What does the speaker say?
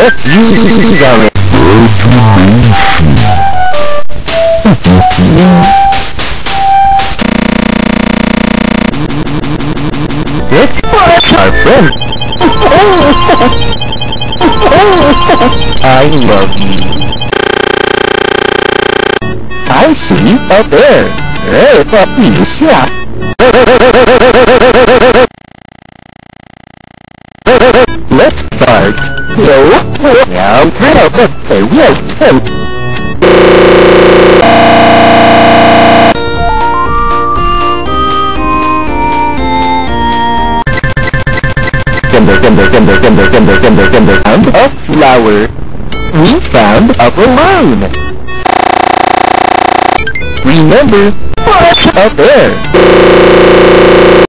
Let's use our Let's watch our friend. I love you. I see up there. Hey, 一下。Let's start. Now grab a real tent. Gender, gender, gender, gender, gender, gender, gender, and a flower. We found a balloon. Remember, what's up there?